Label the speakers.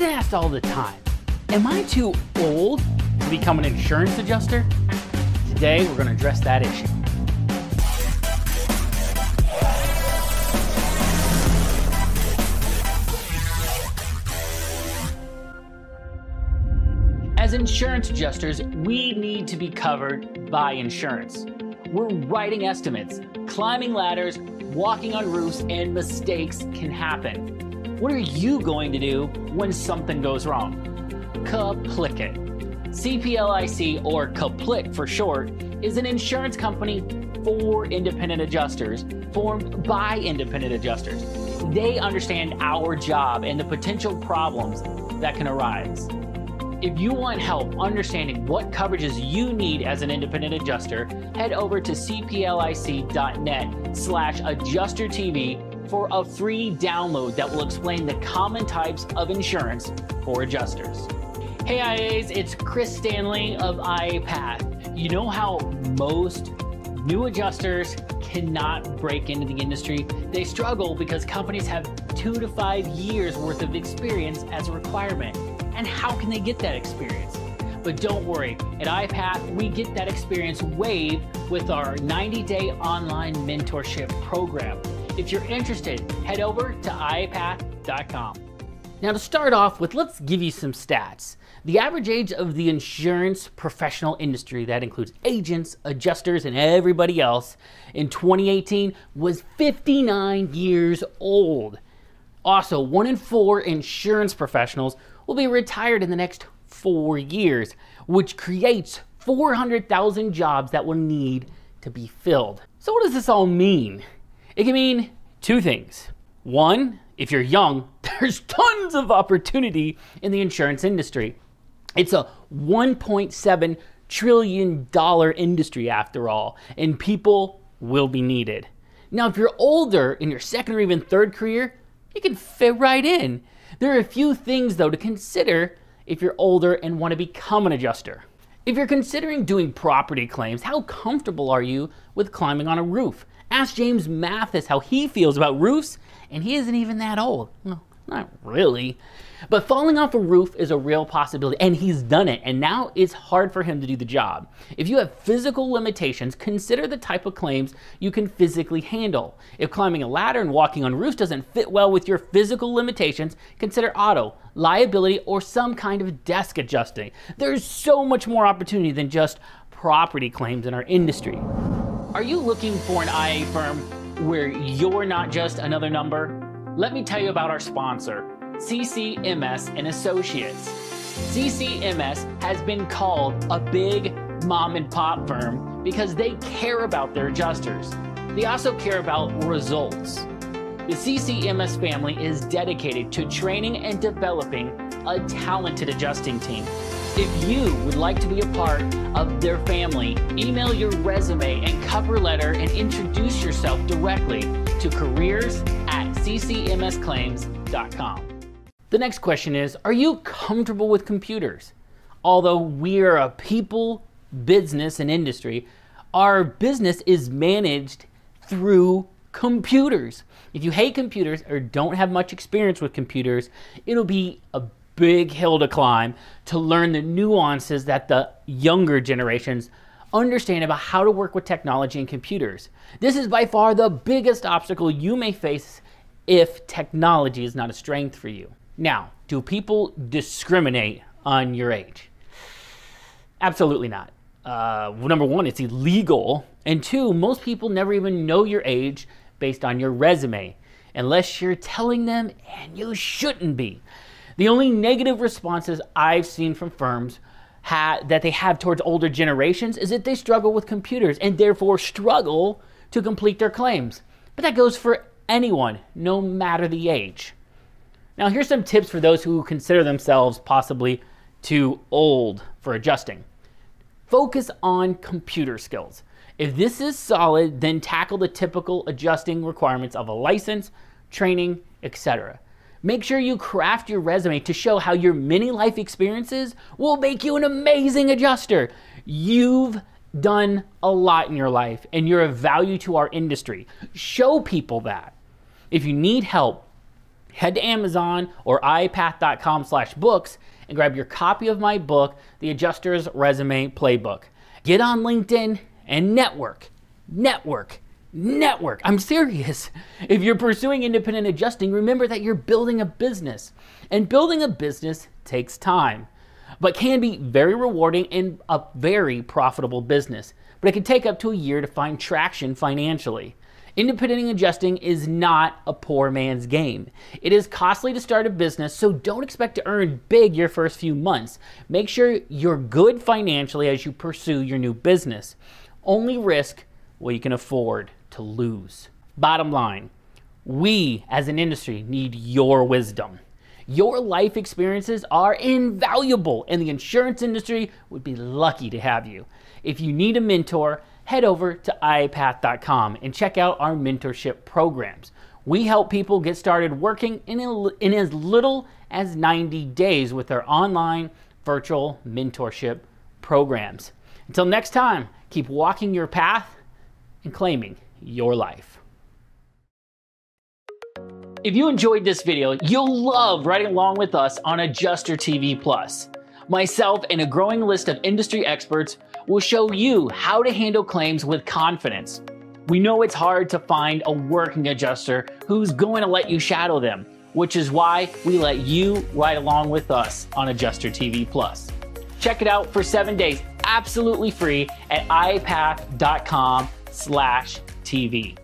Speaker 1: get asked all the time, am I too old to become an insurance adjuster? Today, we're going to address that issue. As insurance adjusters, we need to be covered by insurance. We're writing estimates, climbing ladders, walking on roofs, and mistakes can happen. What are you going to do when something goes wrong? Kaplicit. CPLIC, or Kaplik for short, is an insurance company for independent adjusters, formed by independent adjusters. They understand our job and the potential problems that can arise. If you want help understanding what coverages you need as an independent adjuster, head over to cplic.net slash adjustertv for a free download that will explain the common types of insurance for adjusters. Hey IAs, it's Chris Stanley of IAPath. You know how most new adjusters cannot break into the industry? They struggle because companies have two to five years worth of experience as a requirement and how can they get that experience? But don't worry, at IAPath, we get that experience waived with our 90 day online mentorship program. If you're interested, head over to IAPath.com. Now, to start off with, let's give you some stats. The average age of the insurance professional industry, that includes agents, adjusters, and everybody else, in 2018 was 59 years old. Also, one in four insurance professionals will be retired in the next four years, which creates 400,000 jobs that will need to be filled. So, what does this all mean? It can mean two things. One, if you're young, there's tons of opportunity in the insurance industry. It's a 1.7 trillion dollar industry after all, and people will be needed. Now, if you're older in your second or even third career, you can fit right in. There are a few things though to consider if you're older and want to become an adjuster. If you're considering doing property claims, how comfortable are you with climbing on a roof? Ask James Mathis how he feels about roofs, and he isn't even that old. Well, not really. But falling off a roof is a real possibility, and he's done it, and now it's hard for him to do the job. If you have physical limitations, consider the type of claims you can physically handle. If climbing a ladder and walking on roofs doesn't fit well with your physical limitations, consider auto, liability, or some kind of desk adjusting. There's so much more opportunity than just property claims in our industry. Are you looking for an IA firm where you're not just another number? Let me tell you about our sponsor. CCMS and Associates. CCMS has been called a big mom and pop firm because they care about their adjusters. They also care about results. The CCMS family is dedicated to training and developing a talented adjusting team. If you would like to be a part of their family, email your resume and cover letter and introduce yourself directly to careers at ccmsclaims.com. The next question is Are you comfortable with computers? Although we are a people, business, and industry, our business is managed through computers. If you hate computers or don't have much experience with computers, it'll be a big hill to climb to learn the nuances that the younger generations understand about how to work with technology and computers. This is by far the biggest obstacle you may face if technology is not a strength for you. Now, do people discriminate on your age? Absolutely not. Uh, number one, it's illegal. And two, most people never even know your age based on your resume, unless you're telling them, and you shouldn't be. The only negative responses I've seen from firms ha- that they have towards older generations is that they struggle with computers and therefore struggle to complete their claims. But that goes for anyone, no matter the age. Now, here's some tips for those who consider themselves possibly too old for adjusting. Focus on computer skills. If this is solid, then tackle the typical adjusting requirements of a license, training, etc. Make sure you craft your resume to show how your many life experiences will make you an amazing adjuster. You've done a lot in your life and you're of value to our industry. Show people that. If you need help, head to Amazon or iapath.com slash books and grab your copy of my book, The Adjuster's Resume Playbook. Get on LinkedIn and network, network, network. I'm serious. If you're pursuing independent adjusting, remember that you're building a business. And building a business takes time, but can be very rewarding and a very profitable business. But it can take up to a year to find traction financially. Independent adjusting is not a poor man's game. It is costly to start a business, so don't expect to earn big your first few months. Make sure you're good financially as you pursue your new business. Only risk what you can afford to lose. Bottom line, we as an industry need your wisdom. Your life experiences are invaluable, and the insurance industry would be lucky to have you. If you need a mentor, head over to iapath.com and check out our mentorship programs. We help people get started working in, a, in as little as 90 days with our online virtual mentorship programs. Until next time, keep walking your path and claiming your life. If you enjoyed this video, you'll love riding along with us on Adjuster TV Plus. Myself and a growing list of industry experts will show you how to handle claims with confidence. We know it's hard to find a working adjuster who's going to let you shadow them, which is why we let you ride along with us on Adjuster TV Plus. Check it out for seven days absolutely free at iapath.com slash TV.